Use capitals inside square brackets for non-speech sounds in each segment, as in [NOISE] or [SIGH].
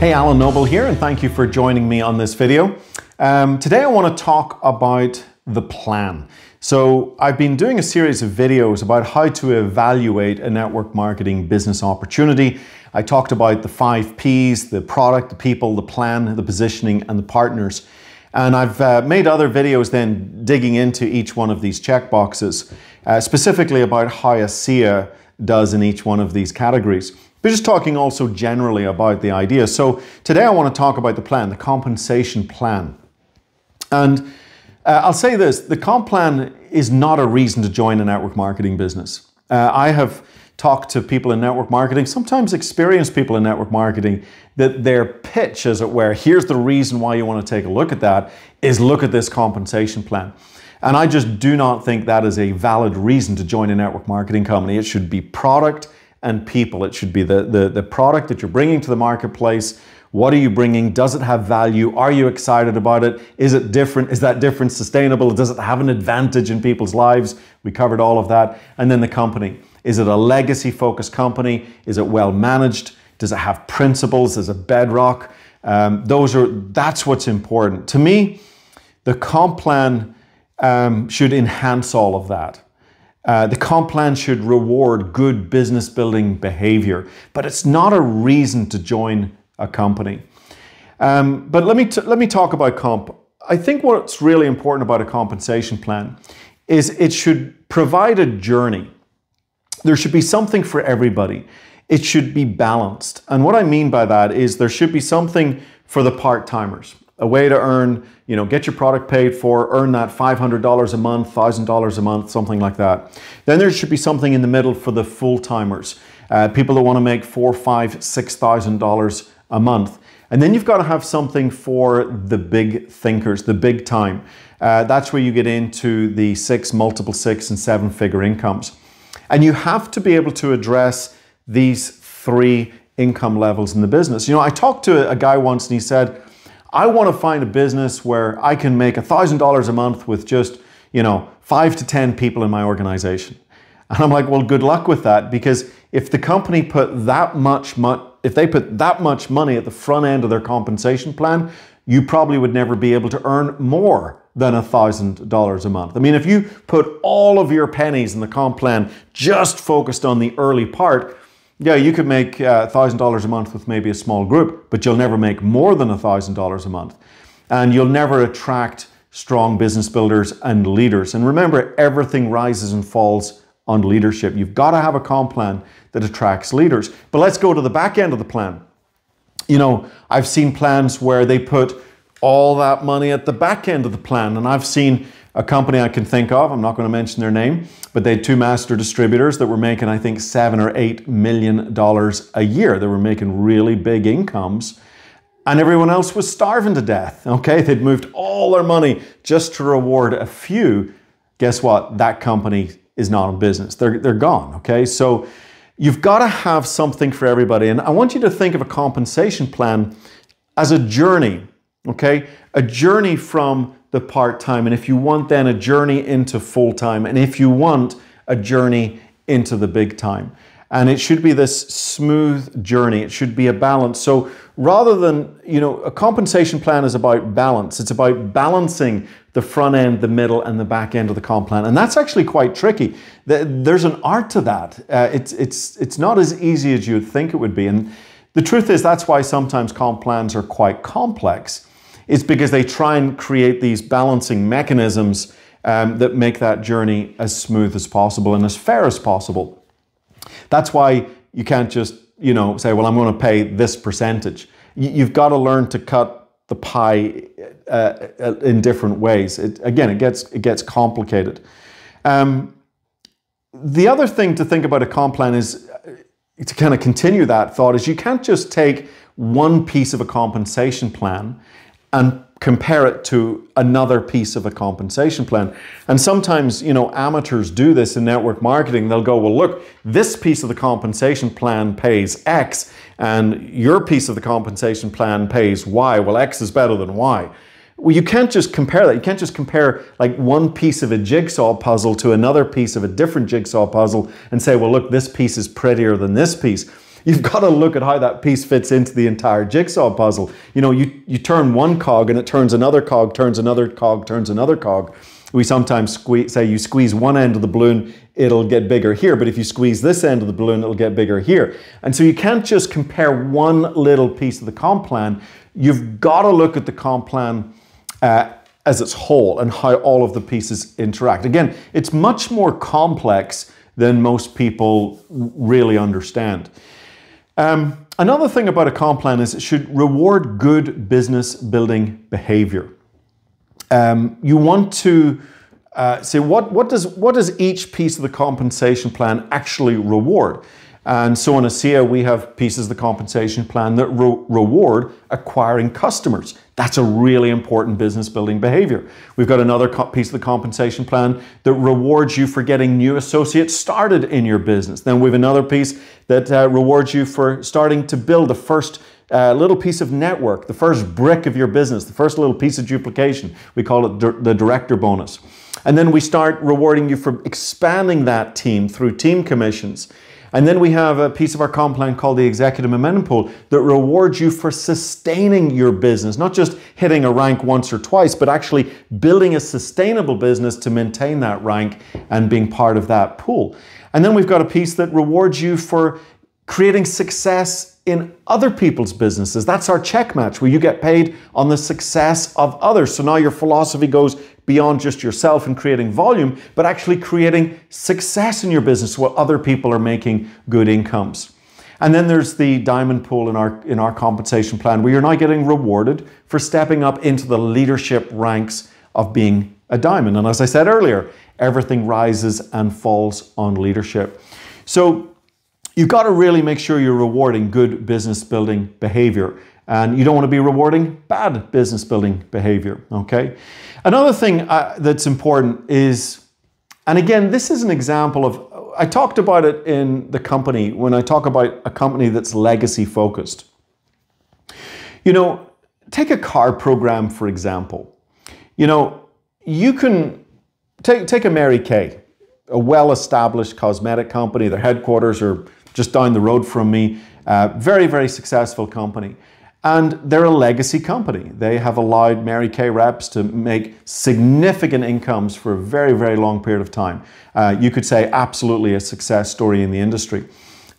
Hey, Alan Noble here, and thank you for joining me on this video. Um, today I want to talk about the plan. So I've been doing a series of videos about how to evaluate a network marketing business opportunity. I talked about the five P's, the product, the people, the plan, the positioning, and the partners. And I've uh, made other videos then digging into each one of these checkboxes, uh, specifically about how ASEA does in each one of these categories. But just talking also generally about the idea. So today I want to talk about the plan, the compensation plan. And uh, I'll say this, the comp plan is not a reason to join a network marketing business. Uh, I have talked to people in network marketing, sometimes experienced people in network marketing, that their pitch, as it were, here's the reason why you want to take a look at that, is look at this compensation plan. And I just do not think that is a valid reason to join a network marketing company. It should be product and people. It should be the, the, the product that you're bringing to the marketplace. What are you bringing? Does it have value? Are you excited about it? Is it different? Is that difference sustainable? Does it have an advantage in people's lives? We covered all of that. And then the company. Is it a legacy focused company? Is it well managed? Does it have principles? Is it bedrock? Um, those are that's what's important. To me, the comp plan um, should enhance all of that. Uh, the comp plan should reward good business building behavior, but it's not a reason to join a company. Um, but let me, let me talk about comp. I think what's really important about a compensation plan is it should provide a journey. There should be something for everybody. It should be balanced. And what I mean by that is there should be something for the part timers a way to earn, you know, get your product paid for, earn that $500 a month, $1,000 a month, something like that. Then there should be something in the middle for the full-timers, uh, people that want to make four, five, $6,000 a month. And then you've got to have something for the big thinkers, the big time. Uh, that's where you get into the six, multiple six and seven figure incomes. And you have to be able to address these three income levels in the business. You know, I talked to a guy once and he said, I want to find a business where I can make $1,000 a month with just, you know, five to 10 people in my organization. And I'm like, well, good luck with that because if the company put that much, if they put that much money at the front end of their compensation plan, you probably would never be able to earn more than $1,000 a month. I mean, if you put all of your pennies in the comp plan just focused on the early part, yeah, you could make $1,000 uh, a month with maybe a small group, but you'll never make more than $1,000 a month. And you'll never attract strong business builders and leaders. And remember, everything rises and falls on leadership. You've got to have a comp plan that attracts leaders. But let's go to the back end of the plan. You know, I've seen plans where they put all that money at the back end of the plan, and I've seen a company I can think of, I'm not going to mention their name, but they had two master distributors that were making, I think, seven or eight million dollars a year. They were making really big incomes. And everyone else was starving to death. Okay, they'd moved all their money just to reward a few. Guess what? That company is not in business. They're, they're gone. Okay, so you've got to have something for everybody. And I want you to think of a compensation plan as a journey. Okay, a journey from the part-time. And if you want then a journey into full-time and if you want a journey into the big time. And it should be this smooth journey. It should be a balance. So rather than you know a compensation plan is about balance. It's about balancing the front end the middle and the back end of the comp plan. And that's actually quite tricky. There's an art to that. Uh, it's it's it's not as easy as you'd think it would be. And the truth is that's why sometimes comp plans are quite complex is because they try and create these balancing mechanisms um, that make that journey as smooth as possible and as fair as possible. That's why you can't just, you know, say, well, I'm going to pay this percentage. You've got to learn to cut the pie uh, uh, in different ways. It, again, it gets, it gets complicated. Um, the other thing to think about a comp plan is uh, to kind of continue that thought is you can't just take one piece of a compensation plan and compare it to another piece of a compensation plan. And sometimes, you know, amateurs do this in network marketing. They'll go, well, look, this piece of the compensation plan pays X and your piece of the compensation plan pays Y. Well, X is better than Y. Well, you can't just compare that. You can't just compare like one piece of a jigsaw puzzle to another piece of a different jigsaw puzzle and say, well, look, this piece is prettier than this piece. You've got to look at how that piece fits into the entire jigsaw puzzle. You know, you, you turn one cog and it turns another cog, turns another cog, turns another cog. We sometimes squeeze, say you squeeze one end of the balloon, it'll get bigger here. But if you squeeze this end of the balloon, it'll get bigger here. And so you can't just compare one little piece of the comp plan. You've got to look at the comp plan uh, as its whole and how all of the pieces interact. Again, it's much more complex than most people really understand. Um, another thing about a comp plan is it should reward good business building behavior. Um, you want to uh, say what, what, does, what does each piece of the compensation plan actually reward? And so in ASEA, we have pieces of the compensation plan that re reward acquiring customers. That's a really important business building behavior. We've got another piece of the compensation plan that rewards you for getting new associates started in your business. Then we have another piece that uh, rewards you for starting to build the first uh, little piece of network, the first brick of your business, the first little piece of duplication. We call it the director bonus. And then we start rewarding you for expanding that team through team commissions. And then we have a piece of our comp plan called the Executive Momentum Pool that rewards you for sustaining your business, not just hitting a rank once or twice, but actually building a sustainable business to maintain that rank and being part of that pool. And then we've got a piece that rewards you for creating success in other people's businesses. That's our check match, where you get paid on the success of others. So now your philosophy goes beyond just yourself and creating volume, but actually creating success in your business where other people are making good incomes. And then there's the diamond pool in our, in our compensation plan where you're now getting rewarded for stepping up into the leadership ranks of being a diamond. And as I said earlier, everything rises and falls on leadership. So you've got to really make sure you're rewarding good business building behavior. And you don't want to be rewarding bad business building behavior, okay? Another thing uh, that's important is, and again, this is an example of, I talked about it in the company when I talk about a company that's legacy focused. You know, take a car program, for example. You know, you can take, take a Mary Kay, a well established cosmetic company, their headquarters are just down the road from me, uh, very, very successful company. And they're a legacy company. They have allowed Mary Kay reps to make significant incomes for a very, very long period of time. Uh, you could say absolutely a success story in the industry.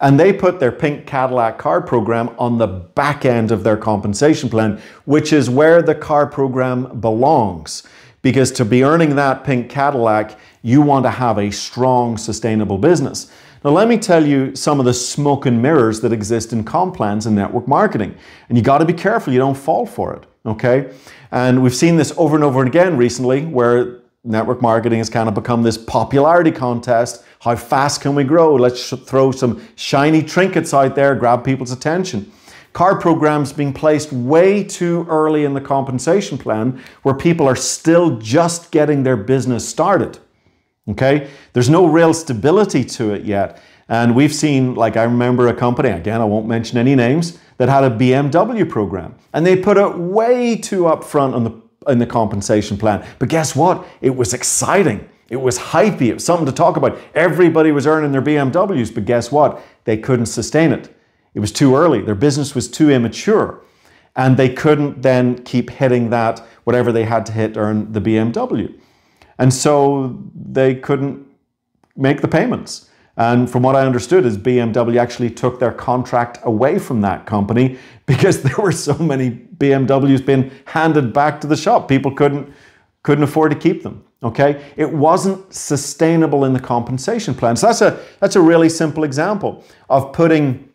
And they put their pink Cadillac car program on the back end of their compensation plan, which is where the car program belongs. Because to be earning that pink Cadillac, you want to have a strong, sustainable business. Now, let me tell you some of the smoke and mirrors that exist in comp plans and network marketing. And you got to be careful you don't fall for it, okay? And we've seen this over and over again recently where network marketing has kind of become this popularity contest. How fast can we grow? Let's throw some shiny trinkets out there, grab people's attention. Car programs being placed way too early in the compensation plan where people are still just getting their business started. Okay? There's no real stability to it yet. And we've seen, like I remember a company, again, I won't mention any names, that had a BMW program. And they put it way too upfront on the, in the compensation plan. But guess what? It was exciting. It was hypey. It was something to talk about. Everybody was earning their BMWs, but guess what? They couldn't sustain it. It was too early. Their business was too immature. And they couldn't then keep hitting that, whatever they had to hit to earn the BMW. And so they couldn't make the payments. And from what I understood is BMW actually took their contract away from that company [LAUGHS] because there were so many BMWs being handed back to the shop. People couldn't couldn't afford to keep them. Okay? It wasn't sustainable in the compensation plan. So that's a that's a really simple example of putting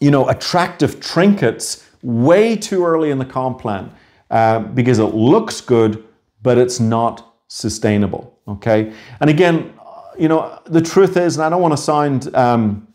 you know attractive trinkets way too early in the comp plan uh, because it looks good, but it's not sustainable. Okay, and again, you know, the truth is, and I don't want to sound um,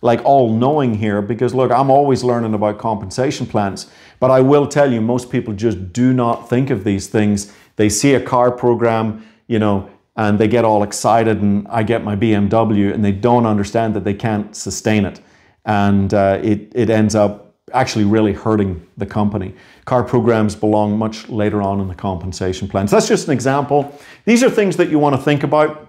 like all knowing here because look, I'm always learning about compensation plans, but I will tell you, most people just do not think of these things. They see a car program, you know, and they get all excited, and I get my BMW, and they don't understand that they can't sustain it, and uh, it it ends up actually really hurting the company. Car programs belong much later on in the compensation plan. So that's just an example. These are things that you want to think about.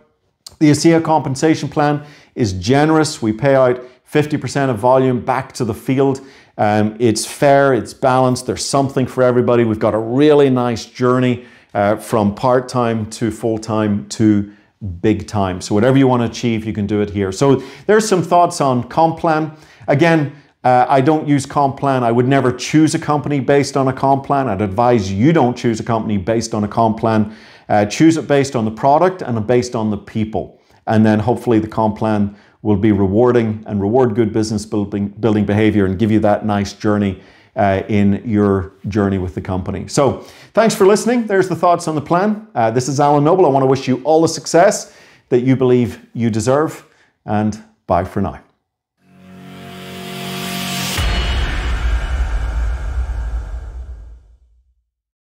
The ASEA compensation plan is generous. We pay out 50% of volume back to the field. Um, it's fair, it's balanced, there's something for everybody. We've got a really nice journey uh, from part time to full time to big time. So, whatever you want to achieve, you can do it here. So, there's some thoughts on comp plan. Again, uh, I don't use comp plan. I would never choose a company based on a comp plan. I'd advise you don't choose a company based on a comp plan. Uh, choose it based on the product and based on the people. And then hopefully the comp plan will be rewarding and reward good business building, building behavior and give you that nice journey uh, in your journey with the company. So thanks for listening. There's the thoughts on the plan. Uh, this is Alan Noble. I want to wish you all the success that you believe you deserve and bye for now.